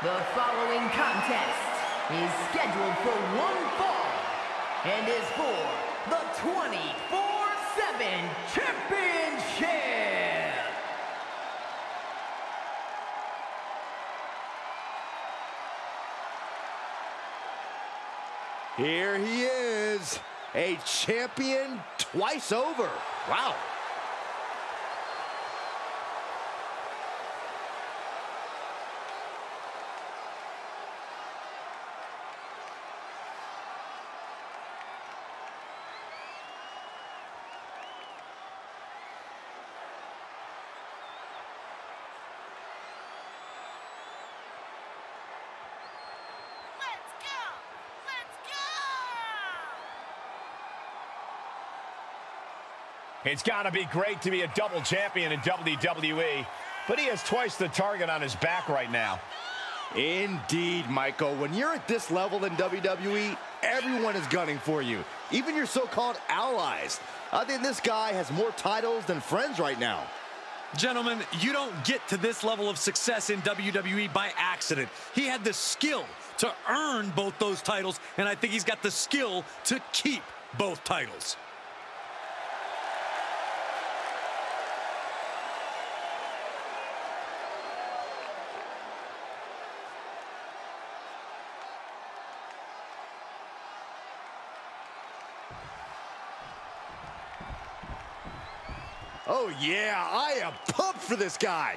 The following contest is scheduled for one fall and is for the 24-7 Championship. Here he is, a champion twice over. Wow. Let's go! Let's go! It's got to be great to be a double champion in WWE, but he has twice the target on his back right now. Indeed, Michael. When you're at this level in WWE, everyone is gunning for you, even your so-called allies. I think this guy has more titles than friends right now. Gentlemen, you don't get to this level of success in WWE by accident. He had the skill to earn both those titles, and I think he's got the skill to keep both titles. Oh, yeah, I am pumped for this guy.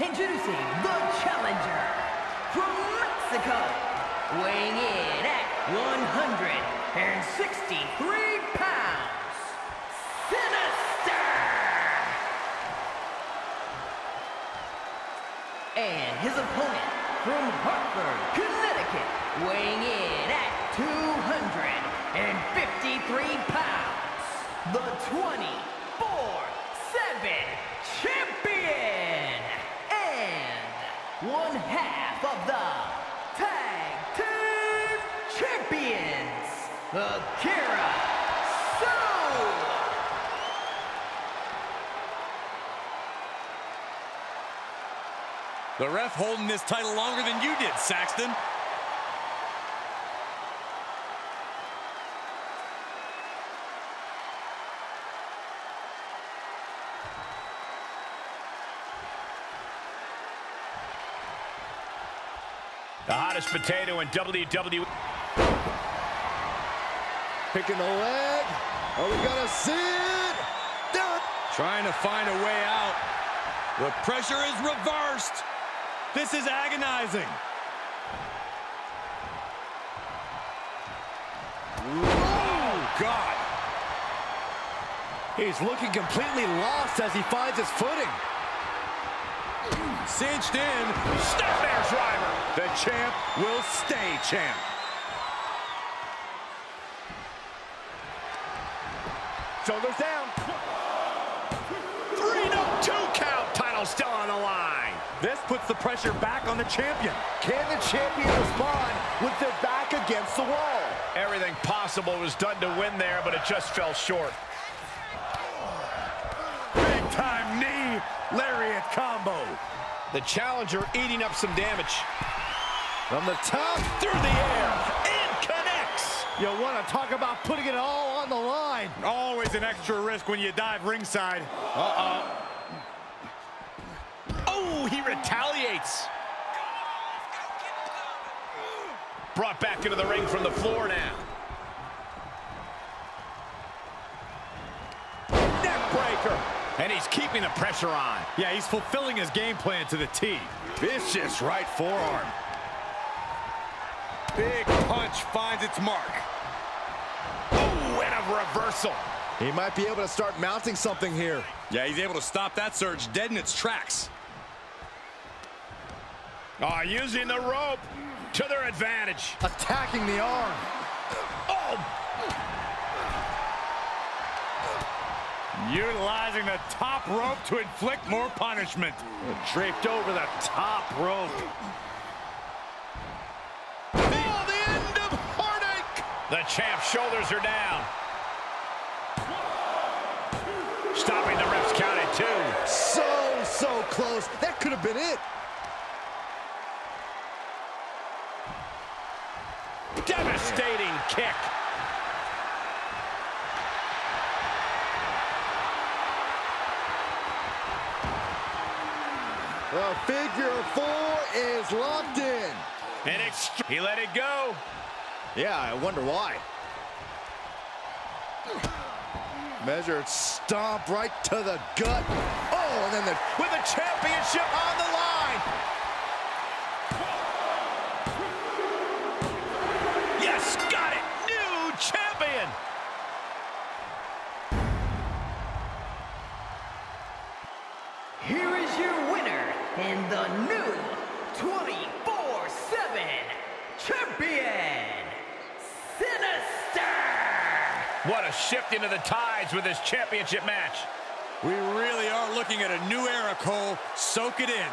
Introducing the challenger from Mexico, weighing in at 163 pounds, Sinister! And his opponent from Hartford, Akira Sue! The ref holding this title longer than you did, Saxton. The hottest potato in WWE. Picking the leg. Are we gonna see it? Done. Trying to find a way out. The pressure is reversed. This is agonizing. Oh, God. He's looking completely lost as he finds his footing. Cinched in. Snapmare driver. The champ will stay champ. Shoulders down. Three, no, two count. Title still on the line. This puts the pressure back on the champion. Can the champion respond with their back against the wall? Everything possible was done to win there, but it just fell short. Big time knee. Lariat combo. The challenger eating up some damage. From the top, Through the air. And connects. you want to talk about putting it all on the line. Always an extra risk when you dive ringside. Oh, Ooh, he retaliates. Brought back into the ring from the floor now. Neck breaker. And he's keeping the pressure on. Yeah, he's fulfilling his game plan to the T. Vicious right forearm. Big punch finds its mark. Ooh, and a reversal. He might be able to start mounting something here. Yeah, he's able to stop that surge dead in its tracks. Oh, using the rope to their advantage. Attacking the arm. Oh, Utilizing the top rope to inflict more punishment. draped over the top rope. Oh, the end of heartache. The champ's shoulders are down. Stopping the ref's count at two. So, so close. That could have been it. Devastating kick. The figure four is locked in. And it's he let it go. Yeah, I wonder why. Measured stomp right to the gut. Oh, and then the With the championship on the line. Yes, got it. New champion. Here is your winner and the new 24-7 champion, What a shift into the tides with this championship match. We really are looking at a new era, Cole. Soak it in.